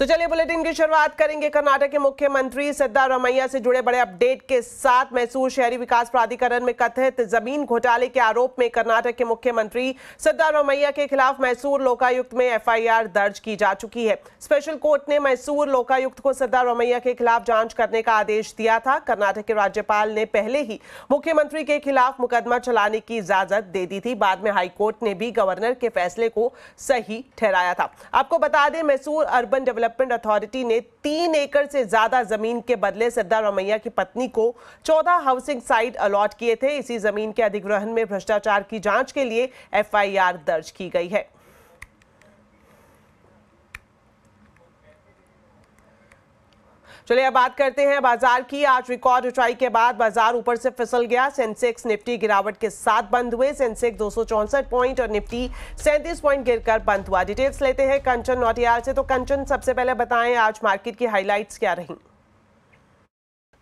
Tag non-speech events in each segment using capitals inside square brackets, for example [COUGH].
तो चलिए बुलेटिन की शुरुआत करेंगे कर्नाटक के मुख्यमंत्री सिद्धारमैया से जुड़े बड़े अपडेट के साथ। मैसूर शहरी विकास प्राधिकरण में कथित ज़मीन घोटाले के आरोप में कर्नाटक के मुख्यमंत्री सिद्धारमैया के खिलाफ मैसूर लोकायुक्त में एफआईआर दर्ज की जा चुकी है। स्पेशल कोर्ट ने मैसूर लोकायुक्त को सिद्धारमैया के खिलाफ जाँच करने का आदेश दिया था। कर्नाटक के राज्यपाल ने पहले ही मुख्यमंत्री के खिलाफ मुकदमा चलाने की इजाज़त दे दी थी। बाद में हाईकोर्ट ने भी गवर्नर के फैसले को सही ठहराया था। आपको बता दें, Mysore urban development development authority ने तीन एकड़ से ज़्यादा ज़मीन के बदले सिद्धारमैया की पत्नी को चौदह हाउसिंग साइट अलॉट किए थे। इसी ज़मीन के अधिग्रहण में भ्रष्टाचार की जाँच के लिए एफआईआर दर्ज की गई है। चलिए अब बात करते हैं बाज़ार की। आज रिकॉर्ड ऊंचाई के बाद बाज़ार ऊपर से फिसल गया। सेंसेक्स निफ्टी गिरावट के साथ बंद हुए। सेंसेक्स दो पॉइंट और निफ्टी सैंतीस पॉइंट गिरकर बंद हुआ। डिटेल्स लेते हैं कंचन नोटियाल से। तो कंचन, सबसे पहले बताएँ आज मार्केट की हाईलाइट्स क्या रही?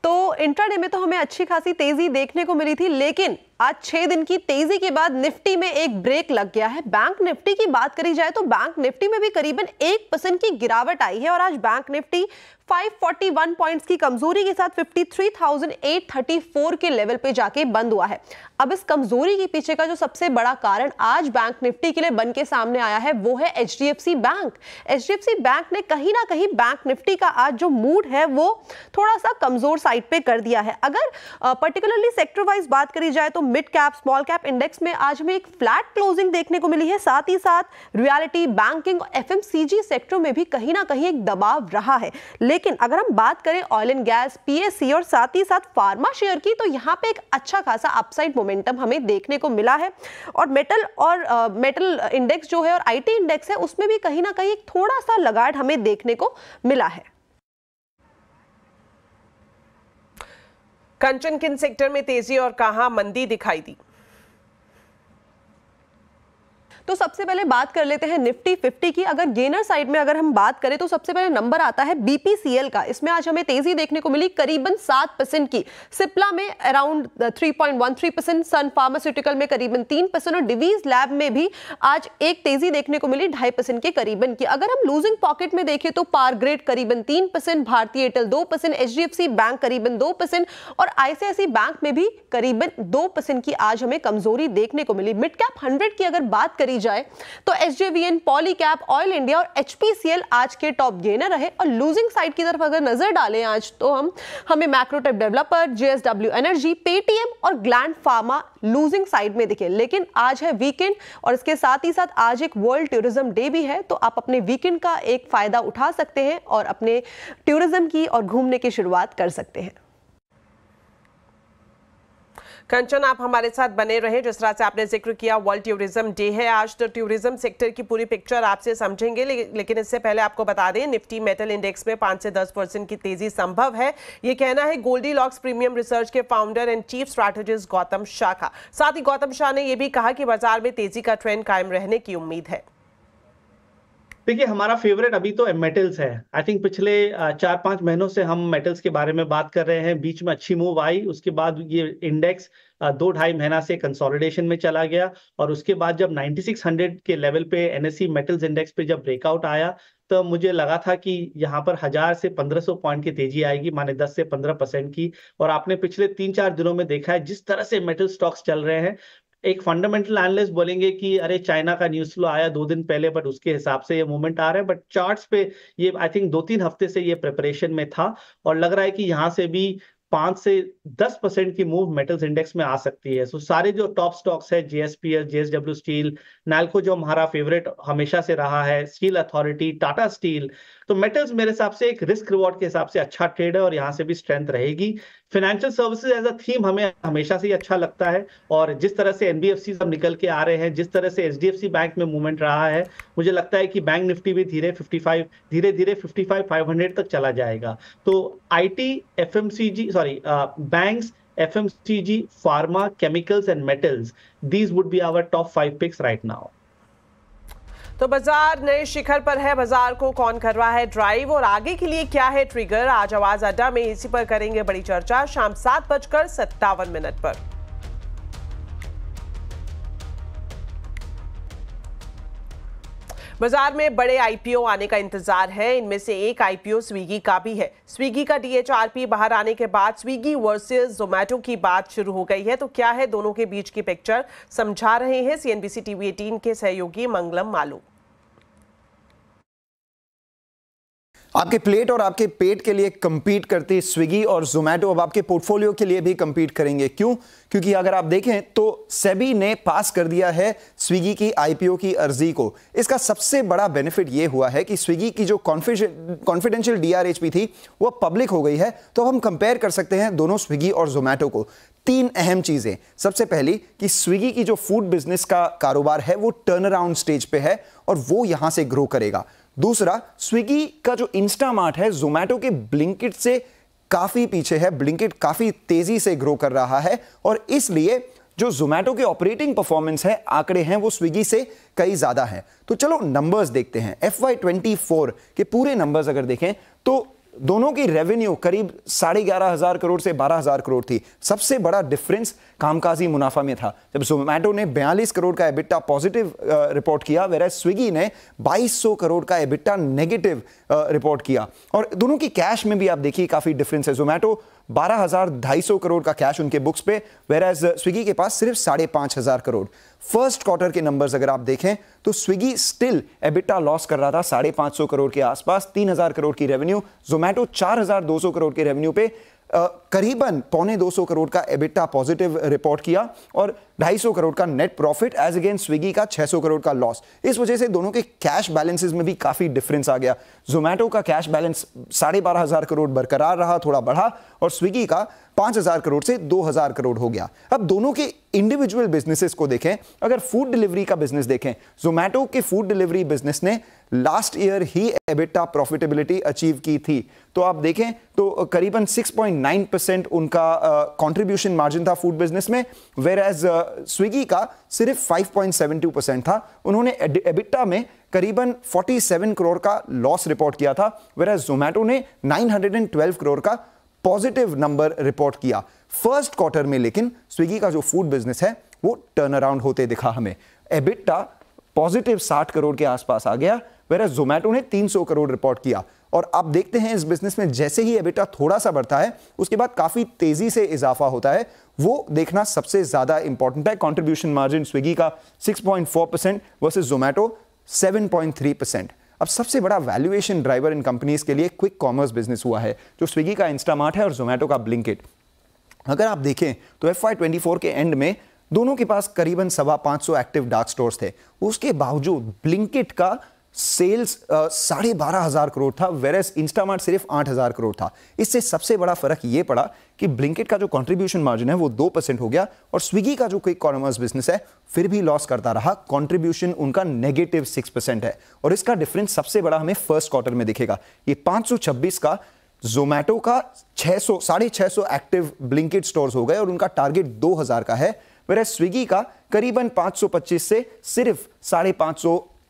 तो इंट्राडे में तो हमें अच्छी खासी तेज़ी देखने को मिली थी, लेकिन आज छह दिन की तेज़ी के बाद निफ्टी में एक ब्रेक लग गया है। बैंक निफ्टी की बात करी जाए तो बैंक निफ्टी में भी करीबन एक परसेंट की गिरावट आई है और आज बैंक निफ्टी 541 पॉइंट्स की कमज़ोरी के साथ 53,834 के लेवल पे जाके बंद हुआ है। अब इस कमज़ोरी के पीछे का जो सबसे बड़ा कारण आज बैंक निफ्टी के लिए बन के सामने आया है वो है HDFC बैंक HDFC बैंक ने कहीं ना कहीं बैंक निफ्टी का आज जो मूड है वो थोड़ा सा कमज़ोर साइड पे कर दिया है। अगर पर्टिकुलरली सेक्टर वाइज बात करी जाए तो mid cap small cap index में आज हमें एक फ्लैट क्लोजिंग देखने को मिली है। साथ ही साथ रियलिटी बैंकिंग और एफएमसीजी सेक्टरों में भी कहीं ना कहीं एक दबाव रहा है। लेकिन अगर हम बात करें ऑयल एंड गैस पीएससी और साथ ही साथ फार्मा शेयर की तो यहाँ पे एक अच्छा खासा अपसाइड मोमेंटम हमें देखने को मिला है। और मेटल और मेटल इंडेक्स जो है और आईटी इंडेक्स है, उसमें भी कहीं ना कहीं एक थोड़ा सा लगाट हमें देखने को मिला है। कंचन किन सेक्टर में तेज़ी और कहाँ मंदी दिखाई दी। तो सबसे पहले बात कर लेते हैं निफ्टी 50 की। अगर गेनर साइड में अगर हम बात करें तो सबसे पहले नंबर आता है बीपीसीएल का। इसमें आज हमें तेज़ी देखने को मिली, करीबन सात परसेंट की। सिप्ला में अराउंड 3.13 परसेंट सन फार्मास्यूटिकल में करीबन तीन परसेंट और डिवीज लैब में भी आज एक तेज़ी देखने को मिली, ढाई परसेंट के करीबन की। अगर हम लूजिंग पॉकेट में देखें तो पार ग्रेड करीबन तीन परसेंट भारतीय एयरटेल दो परसेंट एच बैंक करीबन दो परसेंट और आईसीआईसी बैंक में भी करीबन दो परसेंट की आज हमें कमज़ोरी देखने को मिली। मिड कैप हंड्रेड की अगर बात करी की जाए। तो S J Polycab Oil India और एच आज के टॉप गेनर रहे। और लूजिंग साइड की तरफ़ अगर नज़र डालें आज तो हम, हमें Macrotech developer JSW energy Paytm और ग्लैंड फार्मा लूजिंग साइड में दिखे। लेकिन आज है वीकेंड और इसके साथ ही साथ आज एक वर्ल्ड टूरिज़्म डे भी है। तो आप अपने वीकेंड का एक फ़ायदा उठा सकते हैं और अपने टूरिज़्म की और घूमने की शुरुआत कर सकते हैं। कंचन आप हमारे साथ बने रहे जिस तरह से आपने ज़िक्र किया वर्ल्ड टूरिज़्म डे है। आज तो टूरिज़्म सेक्टर की पूरी पिक्चर आपसे समझेंगे ले, लेकिन इससे पहले आपको बता दें निफ्टी मेटल इंडेक्स में पाँच से दस परसेंट की तेज़ी संभव है। ये कहना है गोल्डी लॉक्स प्रीमियम रिसर्च के founder and chief strategist Gautam Shah का साथ ही गौतम शाह ने यह भी कहा कि बाज़ार में तेज़ी का ट्रेंड कायम रहने की उम्मीद है। देखिए, हमारा फेवरेट अभी तो मेटल्स है। आई थिंक पिछले चार पाँच महीनों से हम मेटल्स के बारे में बात कर रहे हैं। बीच में अच्छी मूव आई, उसके बाद ये इंडेक्स दो ढाई महीना से कंसोलिडेशन में चला गया और उसके बाद जब 9600 के लेवल पे एनएससी मेटल्स इंडेक्स पे जब ब्रेकआउट आया तो मुझे लगा था कि यहाँ पर हज़ार से 1500 पॉइंट की तेज़ी आएगी, माने 10 से 15 परसेंट की। और आपने पिछले तीन चार दिनों में देखा है, जिस तरह से मेटल स्टॉक्स चल रहे हैं एक फंडामेंटल एनालिस्ट बोलेंगे कि अरे चाइना का न्यूज़ फ्लो आया दो दिन पहले बट उसके हिसाब से ये मूवमेंट आ रहा है। बट चार्ट्स पे ये आई थिंक दो तीन हफ़्ते से ये प्रिपरेशन में था और लग रहा है कि यहाँ से भी पाँच से दस परसेंट की मूव मेटल्स इंडेक्स में आ सकती है। सो so, सारे जो टॉप स्टॉक्स है जेएसपीएल जेएसडब्ल्यू स्टील नैल्को जो हमारा फेवरेट हमेशा से रहा है स्टील अथॉरिटी टाटा स्टील तो मेटल्स मेरे हिसाब से एक रिस्क रिवॉर्ड के हिसाब से अच्छा ट्रेड है और यहाँ से भी स्ट्रेंथ रहेगी financial services as a theme हमें हमेशा से ही अच्छा लगता है और जिस तरह से एनबीएफसी सब निकल के आ रहे हैं जिस तरह से एचडीएफसी बैंक में मूवमेंट रहा है मुझे लगता है कि बैंक निफ्टी भी धीरे 55 धीरे धीरे 55 500 तक चला जाएगा तो IT FMCG sorry banks FMCG, pharma, chemicals and metals. These would be our top five picks right now. तो बाज़ार नए शिखर पर है। बाज़ार को कौन कर रहा है ड्राइव और आगे के लिए क्या है ट्रिगर आज आवाज़ अड्डा में इसी पर करेंगे बड़ी चर्चा शाम सात बजकर सत्तावन मिनट पर। बाज़ार में बड़े आईपीओ आने का इंतज़ार है। इनमें से एक आईपीओ स्विगी का भी है। स्विगी का डीएचआरपी बाहर आने के बाद स्विगी वर्सेस जोमैटो की बात शुरू हो गई है। तो क्या है? दोनों के बीच की पिक्चर समझा रहे हैं। सीएनबीसी टीवी एटीन के सहयोगी मंगलम मालू। आपके प्लेट और आपके पेट के लिए कंपीट करती स्विगी और जोमेटो अब आपके पोर्टफोलियो के लिए भी कंपीट करेंगे। क्यों? क्योंकि अगर आप देखें तो सेबी ने पास कर दिया है स्विगी की आईपीओ की अर्जी को। इसका सबसे बड़ा बेनिफिट यह हुआ है कि स्विगी की जो कॉन्फिडेंशियल डीआरएचपी थी, वो पब्लिक हो गई है। तो हम कंपेयर कर सकते हैं दोनों स्विगी और जोमेटो को। तीन अहम चीज़ें। सबसे पहली कि स्विगी की जो फ़ूड बिज़नेस का कारोबार है, वो टर्न अराउंड स्टेज पे है और वो यहाँ से ग्रो करेगा। दूसरा, स्विगी का जो इंस्टामार्ट है जोमैटो के ब्लिंकिट से काफ़ी पीछे है। ब्लिंकिट काफ़ी तेज़ी से ग्रो कर रहा है और इसलिए जो जोमैटो के ऑपरेटिंग परफॉर्मेंस है, आंकड़े हैं, वो स्विगी से कई ज़्यादा है। तो चलो नंबर्स देखते हैं। एफ़ वाई ट्वेंटी फोर के पूरे नंबर्स अगर देखें तो दोनों की रेवेन्यू करीब साढ़े ग्यारह हज़ार करोड़ से बारह हज़ार करोड़ थी। सबसे बड़ा डिफरेंस कामकाजी मुनाफा में था। जब जोमैटो ने बयालीस करोड़ का एबिट्टा पॉजिटिव रिपोर्ट किया वेर स्विगी ने बाईस सौ करोड़ का एबिट्टा नेगेटिव रिपोर्ट किया। और दोनों की कैश में भी आप देखिए काफ़ी डिफरेंस है। जोमैटो बारह हज़ार ढाई सौ करोड़ का कैश उनके बुक्स पे वेर एज स्विगी के पास सिर्फ़ साढ़े पाँच हज़ार करोड़। फ़र्स्ट क्वार्टर के नंबर्स अगर आप देखें तो स्विगी स्टिल एबिटा लॉस कर रहा था साढ़े पाँच सौ करोड़ के आसपास, तीन हज़ार करोड़ की रेवेन्यू जोमैटो चार हज़ार दो सौ करोड़ के रेवेन्यू पे करीबन पौने 200 करोड़ का एबिटा पॉजिटिव रिपोर्ट किया और 250 करोड़ का net profit as against Swiggy का 600 करोड़ का लॉस इस वजह से दोनों के कैश बैलेंसेस में भी काफ़ी डिफरेंस आ गया। जोमेटो का कैश बैलेंस साढ़े बारह हज़ार करोड़ बरकरार रहा, थोड़ा बढ़ा और स्विगी का पाँच हज़ार करोड़ से दो हज़ार करोड़ हो गया। अब दोनों के इंडिविजुअल बिजनेसेस को देखें अगर फ़ूड डिलीवरी का बिज़नेस देखें जोमैटो के फ़ूड डिलीवरी बिज़नेस ने लास्ट ईयर ही एबिटा प्रॉफिटेबिलिटी अचीव की थी। तो आप देखें तो करीबन 6.9 परसेंट उनका कंट्रीब्यूशन uh, मार्जिन था फ़ूड बिज़नेस में वेर एज स्विगी का सिर्फ़ 5.72 परसेंट था। उन्होंने एबिटा में करीबन 47 करोड़ का लॉस रिपोर्ट किया था वेर एज जोमैटो ने 912 करोड़ का पॉजिटिव नंबर रिपोर्ट किया। फ़र्स्ट क्वार्टर में लेकिन स्विगी का जो फ़ूड बिज़नेस है, वो टर्न अराउंड होते दिखा हमें। एबिटा पॉजिटिव 60 करोड़ के आसपास आ गया वेर जोमैटो ने 300 करोड़ रिपोर्ट किया। और आप देखते हैं इस बिज़नेस में जैसे ही एबिटा थोड़ा सा बढ़ता है, उसके बाद काफ़ी तेज़ी से इजाफा होता है। वो देखना सबसे ज़्यादा इंपॉर्टेंट है। कॉन्ट्रीब्यूशन मार्जिन स्विगी का 6.4 परसेंट वर्सेज जोमैटो 7.3 परसेंट अब सबसे बड़ा वैल्यूएशन ड्राइवर इन कंपनीज़ के लिए क्विक कॉमर्स बिज़नेस हुआ है, जो स्विगी का इंस्टामार्ट है और जोमेटो का ब्लिंकेट अगर आप देखें तो एफ़ वाई के एंड में दोनों के पास करीबन सवा पाँच एक्टिव डार्क स्टोर्स थे। उसके बावजूद ब्लिंकेट का सेल्स साढ़े बारह हज़ार करोड़ था वेरस इंस्टामार्ट सिर्फ़ आठ हज़ार करोड़ था। इससे सबसे बड़ा फ़र्क यह पड़ा कि ब्लिंकेट का जो कंट्रीब्यूशन मार्जिन है, वो दो परसेंट हो गया और स्विगी का जो क्विक कॉमर्स बिज़नेस है, फिर भी लॉस करता रहा। कंट्रीब्यूशन उनका नेगेटिव सिक्स परसेंट है और इसका डिफरेंस सबसे बड़ा हमें फ़र्स्ट क्वार्टर में दिखेगा। ये छब्बीस का जोमैटो का 600 साढ़े छह सौ एक्टिव ब्लिंकेट स्टोर्स हो गए और उनका टारगेट 2000 का है मेरे स्विगी का करीबन 525 से सिर्फ़ साढ़े पाँच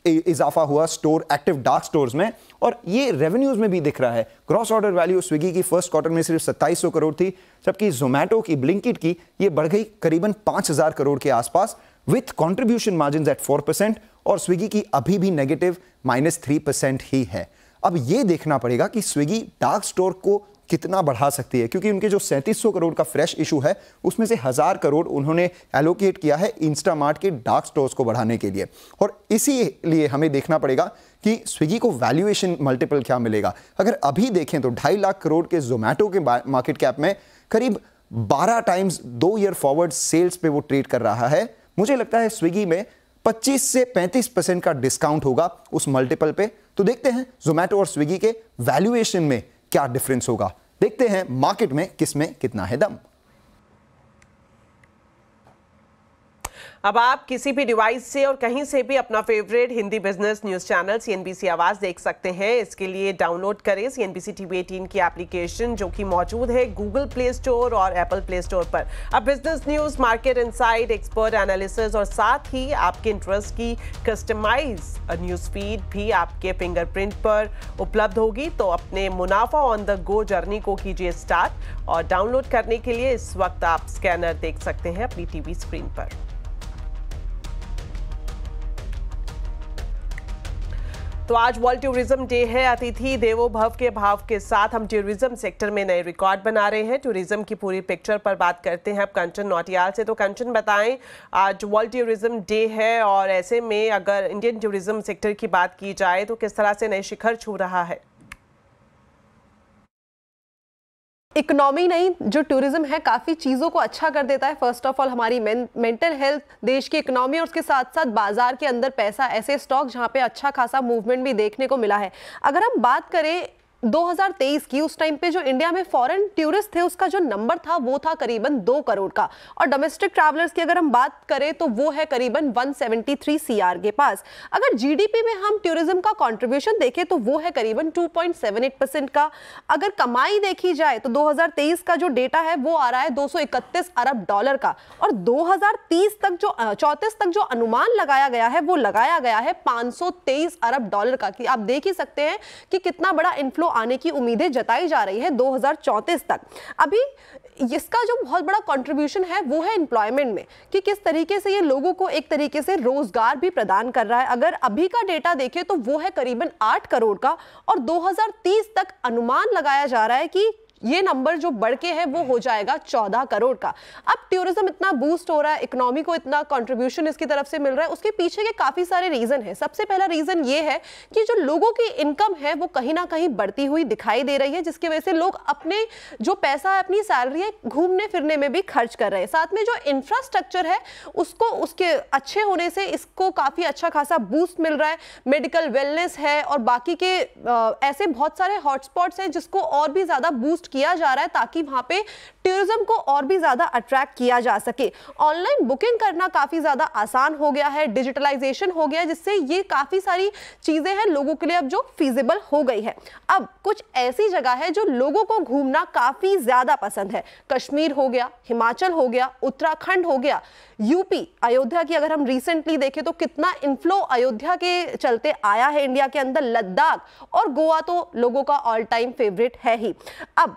इजाफा हुआ स्टोर, एक्टिव डार्क स्टोर्स में। और ये रेवेन्यूज में भी दिख रहा है। क्रॉस ऑर्डर वैल्यू स्विगी की फ़र्स्ट क्वार्टर में सिर्फ़ सत्ताईस करोड़ थी, जबकि जोमैटो की ब्लिंकिट की ये बढ़ गई करीबन पाँच करोड़ के आसपास with contribution margin at four और स्विगी की अभी भी नेगेटिव माइनस ही है। अब ये देखना पड़ेगा कि स्विगी डार्क स्टोर को कितना बढ़ा सकती है? क्योंकि उनके जो सैंतीस करोड़ का फ्रेश इशू है, उसमें से हज़ार करोड़ उन्होंने एलोकेट किया है इंस्टामार्ट के डार्क स्टोर्स को बढ़ाने के लिए। और इसीलिए हमें देखना पड़ेगा कि स्विगी को वैल्यूएशन मल्टीपल क्या मिलेगा। अगर अभी देखें तो ढाई लाख करोड़ के जोमैटो के मार्केट कैप में करीब 12 टाइम्स दो ईयर फॉरवर्ड सेल्स पे वो ट्रेड कर रहा है। मुझे लगता है स्विगी में 25 से 35 परसेंट का डिस्काउंट होगा उस मल्टीपल पे। तो देखते हैं जोमैटो और स्विगी के वैल्यूएशन में क्या डिफरेंस होगा? देखते हैं मार्केट में किसमें कितना है दम। अब आप किसी भी डिवाइस से और कहीं से भी अपना favourite Hindi business news channel CNBC Awaaz देख सकते हैं। इसके लिए डाउनलोड करें सी सीएनबीसी टीवी 18 की एप्लीकेशन जो कि मौजूद है गूगल प्ले स्टोर और एप्पल प्ले स्टोर पर। अब business news market inside expert analysis और साथ ही आपके इंटरेस्ट की कस्टमाइज न्यूज़ फ़ीड भी आपके फिंगरप्रिंट पर उपलब्ध होगी। तो अपने मुनाफा ऑन द गो जर्नी को कीजिए स्टार्ट और डाउनलोड करने के लिए इस वक्त आप स्कैनर देख सकते हैं अपनी टीवी स्क्रीन पर। तो आज वर्ल्ड टूरिज़्म डे है। अतिथि देवो भव के भाव के साथ हम टूरिज़्म सेक्टर में नए रिकॉर्ड बना रहे हैं। टूरिज़्म की पूरी पिक्चर पर बात करते हैं अब कंचन नोटियाल से। तो कंचन, बताएँ, आज वर्ल्ड टूरिज़्म डे है और ऐसे में अगर इंडियन टूरिज़्म सेक्टर की बात की जाए तो किस तरह से नए शिखर छू रहा है? इकोनॉमी नहीं, जो टूरिज़्म है, काफ़ी चीज़ों को अच्छा कर देता है। फ़र्स्ट ऑफ़ ऑल हमारी मेंटल हेल्थ देश की इकोनॉमी और उसके साथ साथ बाज़ार के अंदर पैसा, ऐसे स्टॉक जहाँ पे अच्छा खासा मूवमेंट भी देखने को मिला है। अगर हम बात करें 2023 की उस टाइम पे जो इंडिया में फॉरेन टूरिस्ट थे, उसका जो नंबर था, वो था करीबन दो करोड़ का। और डोमेस्टिक ट्रैवलर्स की अगर हम बात करें तो वो है करीबन 173 सीआर के पास। अगर जीडीपी में हम टूरिज़्म का कंट्रीब्यूशन देखें तो वो है करीबन 2.78 परसेंट का। अगर कमाई देखी जाए तो 2023 का जो डेटा है, वो आ रहा है 231 अरब डॉलर का। और 2030 तक जो चौतीस तक जो अनुमान लगाया गया है, वो लगाया गया है पाँच अरब डॉलर का। कि आप देख ही सकते हैं कि कितना बड़ा इन्फ्लो आने की उम्मीदें जताई जा रही है दो तक। अभी इसका जो बहुत बड़ा कंट्रीब्यूशन है, वो है एम्प्लॉयमेंट में कि किस तरीके से ये लोगों को एक तरीके से रोज़गार भी प्रदान कर रहा है। अगर अभी का डेटा देखें तो वो है करीबन आठ करोड़ का और 2030 तक अनुमान लगाया जा रहा है कि ये नंबर जो बढ़ के है, वो हो जाएगा चौदह करोड़ का। अब टूरिज़्म इतना बूस्ट हो रहा है इकोनॉमी को इतना कंट्रीब्यूशन इसकी तरफ़ से मिल रहा है, उसके पीछे के काफ़ी सारे रीजन है। सबसे पहला रीजन ये है कि जो लोगों की इनकम है, वो कहीं ना कहीं बढ़ती हुई दिखाई दे रही है, जिसकी वजह से लोग अपने जो पैसा है, अपनी सैलरी है, घूमने फिरने में भी खर्च कर रहे हैं। साथ में जो इंफ्रास्ट्रक्चर है, उसको, उसके अच्छे होने से इसको काफ़ी अच्छा खासा बूस्ट मिल रहा है। मेडिकल वेलनेस है और बाकी के ऐसे बहुत सारे हॉटस्पॉट्स हैं, जिसको और भी ज़्यादा बूस्ट किया जा रहा है ताकि वहाँ पे टूरिज़्म को और भी ज़्यादा अट्रैक्ट किया जा सके। ऑनलाइन बुकिंग करना काफ़ी ज़्यादा आसान हो गया है डिजिटलाइजेशन हो गया जिससे ये काफ़ी सारी चीज़ें हैं लोगों के लिए अब जो फिजिबल हो गई है। अब कुछ ऐसी जगह है जो लोगों को घूमना काफ़ी ज़्यादा पसंद है। कश्मीर हो गया, हिमाचल हो गया, उत्तराखंड हो गया, यूपी, अयोध्या की अगर हम रिसेंटली देखें तो कितना इन्फ्लो अयोध्या के चलते आया है, इंडिया के अंदर लद्दाख और गोवा तो लोगों का ऑल टाइम फेवरेट है ही। अब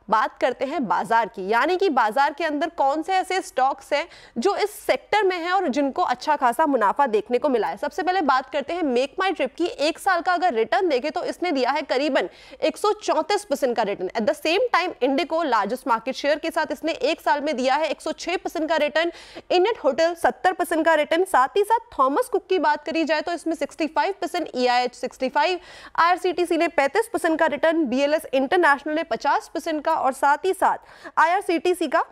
बात करते हैं बाज़ार की। यानी कि बाज़ार के अंदर कौन से ऐसे स्टॉक्स हैं जो इस सेक्टर में है और जिनको अच्छा खासा मुनाफा देखने को मिला है? सबसे पहले बात करते हैं मेक माई ट्रिप की। एक साल का अगर रिटर्न देखें तो इसने दिया है करीबन एक का return at the same time IndiGo largest market share के साथ इसने एक साल में दिया है एक का रिटर्न इनेट होटल सत्तर का रिटर्न साथ ही साथ थॉमस कुक की बात करी जाए तो इसमें sixty five percent E I ने पैंतीस परसेंट का return B L S International ने पचास परसेंट का और साथ ही साथ आईआरसीटीसी का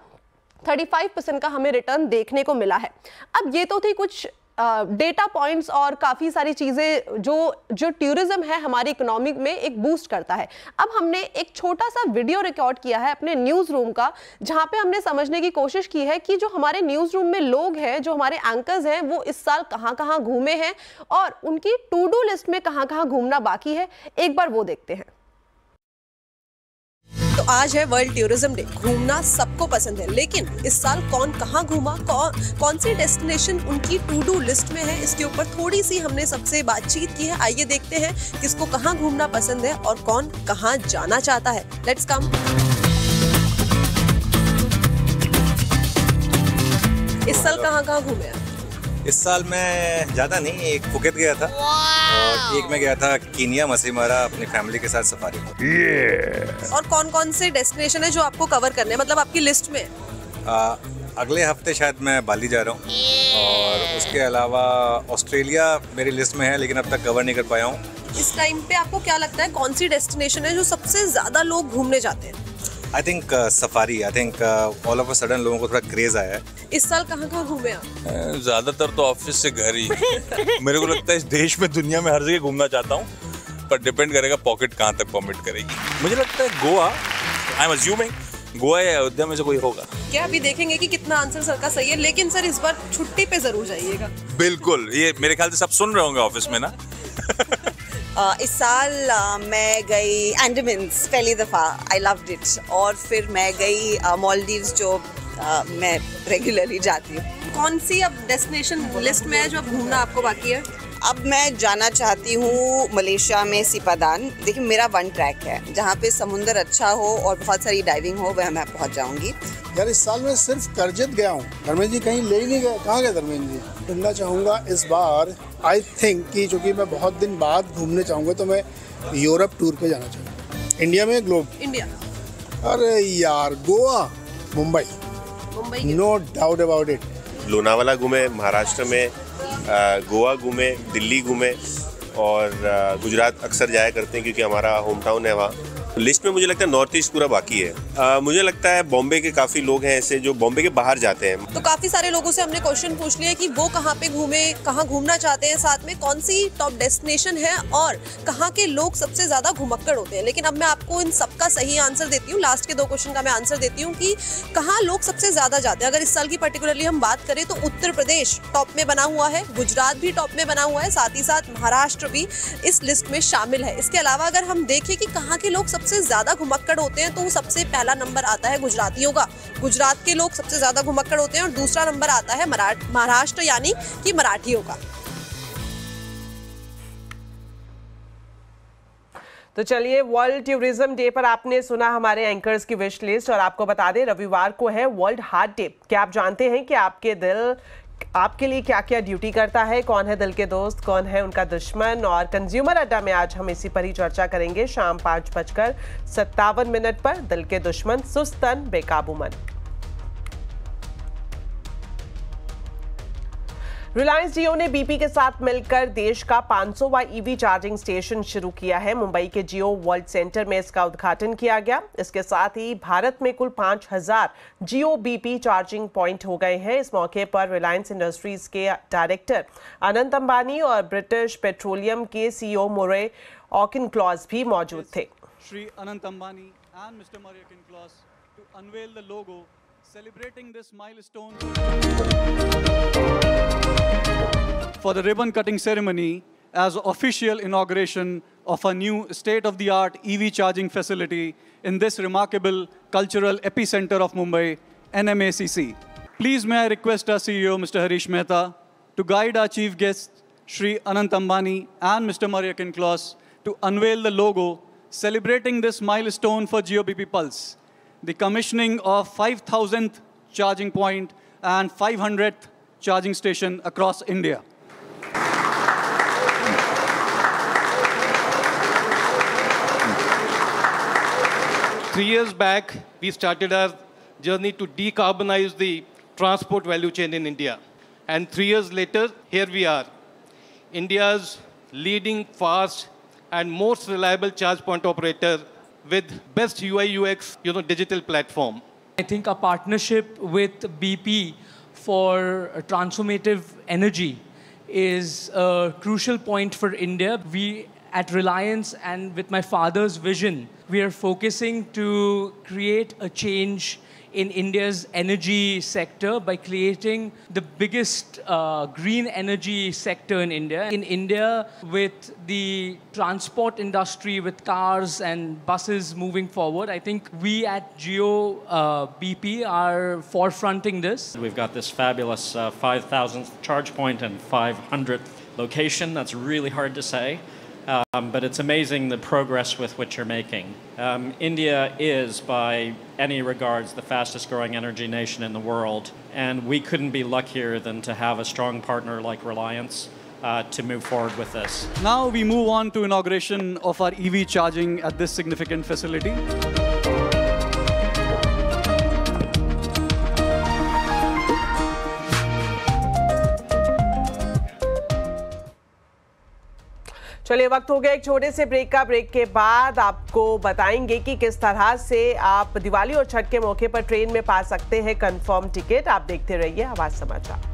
35 परसेंट का हमें रिटर्न देखने को मिला है। अब ये तो थी कुछ डेटा uh, पॉइंट्स और काफ़ी सारी चीज़ें जो जो टूरिज़्म है हमारी इकोनॉमी में एक बूस्ट करता है। अब हमने एक छोटा सा वीडियो रिकॉर्ड किया है अपने न्यूज़ रूम का जहाँ पे हमने समझने की कोशिश की है कि जो हमारे न्यूज़ रूम में लोग हैं जो हमारे एंकर्स हैं वो इस साल कहाँ कहाँ घूमे हैं और उनकी टू डू लिस्ट में कहाँ कहाँ घूमना बाकी है एक बार वो देखते हैं। तो आज है वर्ल्ड टूरिज़्म डे घूमना सबको पसंद है, लेकिन इस साल कौन कहाँ घूमा, कौन कौन सी डेस्टिनेशन उनकी टू डू लिस्ट में है, इसके ऊपर थोड़ी सी हमने सबसे बातचीत की है। आइए देखते हैं किसको कहाँ घूमना पसंद है और कौन कहाँ जाना चाहता है। लेट्स कम इस साल कहाँ कहाँ घूमे इस साल मैं ज़्यादा नहीं एक फुकेत गया था। और एक मैं गया था कीनिया मसी मारा अपनी फैमिली के साथ सफारी yes. और कौन कौन से डेस्टिनेशन है जो आपको कवर करने हैं मतलब आपकी लिस्ट में? आ, अगले हफ़्ते शायद मैं बाली जा रहा हूँ। और उसके अलावा ऑस्ट्रेलिया मेरी लिस्ट में है लेकिन अब तक कवर नहीं कर पाया हूँ। इस टाइम पे आपको क्या लगता है कौन सी डेस्टिनेशन है जो सबसे ज़्यादा लोग घूमने जाते हैं? I think safari I think all of a sudden लोगों को थोड़ा क्रेज आया है। इस साल कहाँ कहाँ घूमे आप? ज़्यादातर तो ऑफ़िस से घर ही। [LAUGHS] मेरे को लगता है इस देश में दुनिया में हर जगह घूमना चाहता हूँ पर डिपेंड करेगा पॉकेट कहाँ तक परमिट करेगी। मुझे लगता है Goa I am assuming Goa या अयोध्या में से कोई होगा। क्या अभी देखेंगे कि कितना आंसर सर का सही है लेकिन सर इस बार छुट्टी पे ज़रूर जाइएगा। बिल्कुल ये मेरे ख्याल से सब सुन रहे होंगे ऑफ़िस में ना। [LAUGHS] इस साल मैं गई एंडमिन्स पहली दफ़ा आई लव्ड इट और फिर मैं गई मॉलडीव्स जो uh, मैं रेगुलरली जाती हूँ। कौन सी अब डेस्टिनेशन लिस्ट में है जो अब घूमना आपको बाकी है? अब मैं जाना चाहती हूँ मलेशिया में सिपादान। देखिए मेरा वन ट्रैक है। जहाँ पे समुंदर अच्छा हो और बहुत सारी डाइविंग हो वह मैं पहुँच जाऊँगी। यार इस साल मैं सिर्फ़ करजत गया हूँ। धर्मेंद्र जी कहीं ले ही नहीं गए। कहाँ गए धर्मेंद्र जी? कहना चाहूँगा इस बार आई थिंक कि चूँकि मैं बहुत दिन बाद घूमने चाहूँगा तो मैं यूरोप टूर पे जाना चाहूँगा। इंडिया में ग्लोब इंडिया अरे यार Goa Mumbai. Mumbai no doubt about it Lonavala घूमे महाराष्ट्र में गोवा घूमे दिल्ली घूमे और गुजरात अक्सर जाया करते हैं क्योंकि हमारा होम टाउन है वहाँ। लिस्ट में मुझे लगता है नॉर्थ ईस्ट पूरा बाकी है। अ, मुझे लगता है बॉम्बे के काफ़ी लोग हैं ऐसे जो बॉम्बे के बाहर जाते हैं। तो काफ़ी सारे लोगों से हमने क्वेश्चन पूछ लिया कि वो कहाँ पे घूमे कहाँ घूमना चाहते हैं साथ में कौन सी टॉप डेस्टिनेशन है और कहाँ के लोग सबसे ज़्यादा घुमक्कड़ होते हैं। लेकिन अब मैं आपको इन सबका सही आंसर देती हूँ। लास्ट के दो क्वेश्चन का मैं आंसर देती हूँ कि कहाँ लोग सबसे ज़्यादा जाते हैं। अगर इस साल की पर्टिकुलरली हम बात करें तो उत्तर प्रदेश टॉप में बना हुआ है गुजरात भी टॉप में बना हुआ है साथ ही साथ महाराष्ट्र भी इस लिस्ट में शामिल है। इसके अलावा अगर हम देखें कि कहाँ के लोग सबसे ज़्यादा घुमक्कड़ होते हैं तो सबसे पहला नंबर आता है गुजरातियों का। गुजरात के लोग सबसे ज़्यादा घुमक्कड़ होते हैं और दूसरा नंबर आता है महाराष्ट्र यानी कि मराठियों का। तो चलिए वर्ल्ड टूरिज़्म डे पर आपने सुना हमारे एंकर्स की विश लिस्ट और आपको बता दें, रविवार को है वर्ल्ड हार्ट डे क्या आप जानते हैं कि आपके दिल आपके लिए क्या क्या ड्यूटी करता है? कौन है दिल के दोस्त? कौन है उनका दुश्मन? और कंज्यूमर अड्डा में आज हम इसी पर ही चर्चा करेंगे। शाम पाँच बजकर सत्तावन मिनट पर दिल के दुश्मन सुस्तन बेकाबू मन। रिलायंस जियो ने बीपी के साथ मिलकर देश का 500वां ईवी चार्जिंग स्टेशन शुरू किया है। मुंबई के जियो वर्ल्ड सेंटर में इसका उद्घाटन किया गया। इसके साथ ही भारत में कुल 5000 जियो बीपी चार्जिंग पॉइंट हो गए हैं। इस मौके पर रिलायंस इंडस्ट्रीज़ के डायरेक्टर अनंत अंबानी और ब्रिटिश पेट्रोलियम के सीईओ मोरे ऑकिन क्लॉज भी मौजूद थे। Sri Anant Ambani and Mr. Mariakin Klaus to unveil the logo celebrating this milestone. For the ribbon cutting ceremony as official inauguration of a new state-of-the-art EV charging facility in this remarkable cultural epicenter of Mumbai, NMACC. Please may I request our CEO, Mr. Harish Mehta, to guide our chief guests, Sri Anant Ambani and Mr. Mariakin Klaus, to unveil the logo celebrating this milestone for GeoBP Pulse, the commissioning of 5,000th charging point and 500th charging station across India. Three years back, we started our journey to decarbonize the transport value chain in India. And three years later, here we are. India's leading fast and most reliable charge point operator with best UI UX, you know, digital platform. I think a partnership with BP for transformative energy is a crucial point for India. We at Reliance and with my father's vision, we are focusing to create a change in India's energy sector by creating the biggest uh, green energy sector in India. In India, with the transport industry, with cars and buses moving forward, I think we at Geo uh, BP are forefronting this. We've got this fabulous uh, 5,000th charge point and 500th location. That's really hard to say. Um, but it's amazing the progress with which you're making. Um, India is, by any regards, the fastest growing energy nation in the world, and we couldn't be luckier than to have a strong partner like Reliance uh, to move forward with this. Now we move on to inauguration of our EV charging at this significant facility. चलिए, वक्त हो गया एक छोटे से break का। Break के बाद आपको बताएँगे कि किस तरह से आप दिवाली और छठ के मौके पर ट्रेन में पा सकते हैं कंफर्म टिकट आप देखते रहिए आवाज़ समाचार।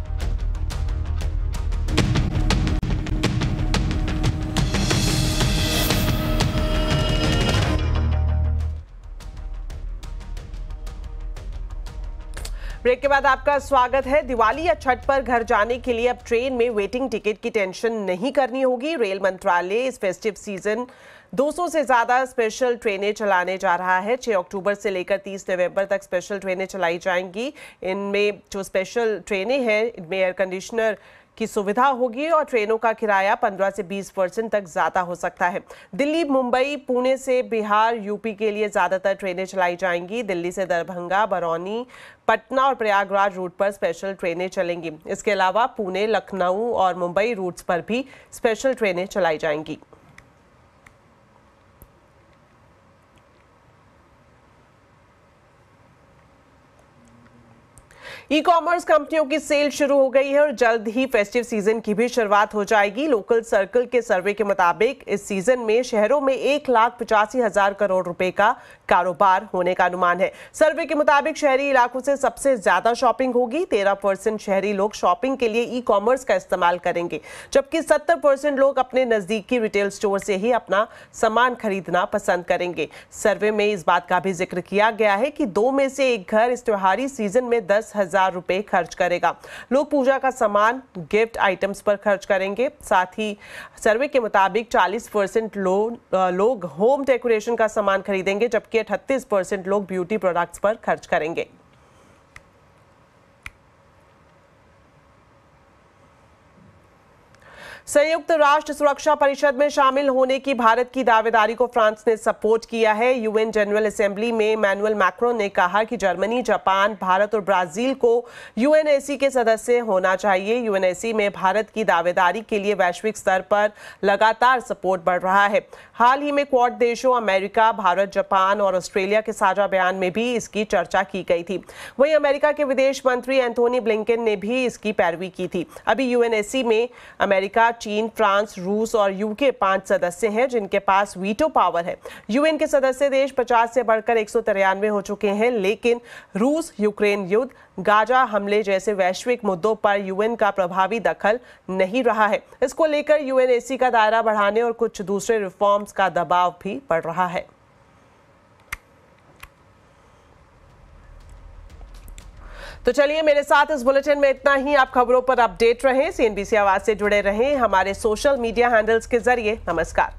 ब्रेक के बाद आपका स्वागत है। दिवाली या छठ पर घर जाने के लिए अब ट्रेन में वेटिंग टिकट की टेंशन नहीं करनी होगी। रेल मंत्रालय इस फेस्टिव सीज़न 200 से ज़्यादा स्पेशल ट्रेनें चलाने जा रहा है। 6 अक्टूबर से लेकर 30 नवंबर तक स्पेशल ट्रेनें चलाई जाएँगी। इनमें जो स्पेशल ट्रेनें हैं, इनमें एयर कंडीशनर की सुविधा होगी और ट्रेनों का किराया 15 से 20 परसेंट तक ज़्यादा हो सकता है। दिल्ली, मुंबई, पुणे से बिहार, यूपी के लिए ज़्यादातर ट्रेनें चलाई जाएँगी। दिल्ली से दरभंगा, बरौनी, पटना और प्रयागराज रूट पर स्पेशल ट्रेनें चलेंगी। इसके अलावा पुणे, लखनऊ और मुंबई रूट्स पर भी स्पेशल ट्रेनें चलाई जाएँगी। ई कॉमर्स कंपनियों की सेल शुरू हो गई है और जल्द ही फेस्टिव सीज़न की भी शुरुआत हो जाएगी। लोकल सर्कल के सर्वे के मुताबिक इस सीज़न में शहरों में एक लाख पचासी हज़ार करोड़ रुपए का कारोबार होने का अनुमान है। सर्वे के मुताबिक शहरी इलाकों से सबसे ज़्यादा शॉपिंग होगी। तेरह परसेंट शहरी लोग शॉपिंग के लिए ई कॉमर्स का इस्तेमाल करेंगे, जबकि सत्तर परसेंट लोग अपने नजदीकी रिटेल स्टोर से ही अपना सामान खरीदना पसंद करेंगे। सर्वे में इस बात का भी ज़िक्र किया गया है कि दो में से एक घर इस त्योहारी सीज़न में दस हज़ार रुपए खर्च करेगा। लोग पूजा का सामान गिफ्ट आइटम्स पर खर्च करेंगे। साथ ही सर्वे के मुताबिक 40 परसेंट लो, लोग होम डेकोरेशन का सामान खरीदेंगे जबकि अठतीस परसेंट लोग ब्यूटी प्रोडक्ट्स पर खर्च करेंगे। संयुक्त राष्ट्र सुरक्षा परिषद में शामिल होने की भारत की दावेदारी को फ्रांस ने सपोर्ट किया है। यूएन जनरल असेंबली में मैनुअल मैक्रो ने कहा कि जर्मनी, जापान, भारत और ब्राज़ील को यूएनएसी के सदस्य होना चाहिए। यूएनएसी में भारत की दावेदारी के लिए वैश्विक स्तर पर लगातार सपोर्ट बढ़ रहा है। हाल ही में क्वाड देशों अमेरिका, भारत, जापान और ऑस्ट्रेलिया के साझा बयान में भी इसकी चर्चा की गई थी। वहीं अमेरिका के विदेश मंत्री एंथोनी ब्लिंकन ने भी इसकी पैरवी की थी। अभी यूएनएसी में अमेरिका चीन, फ्रांस, रूस और यूके पाँच सदस्य हैं, जिनके पास वीटो पावर है। यूएन के सदस्य देश 50 से बढ़कर एक सौ तिरानवे हो चुके हैं, लेकिन रूस, यूक्रेन युद्ध, गाजा हमले जैसे वैश्विक मुद्दों पर यूएन का प्रभावी दखल नहीं रहा है। इसको लेकर यूएनएसी का दायरा बढ़ाने और कुछ दूसरे रिफॉर्म्स का दबाव भी पड़ रहा है। तो चलिए मेरे साथ इस बुलेटिन में इतना ही। आप खबरों पर अपडेट रहें सीएनबीसी आवाज़ से जुड़े रहें हमारे सोशल मीडिया हैंडल्स के ज़रिए। नमस्कार।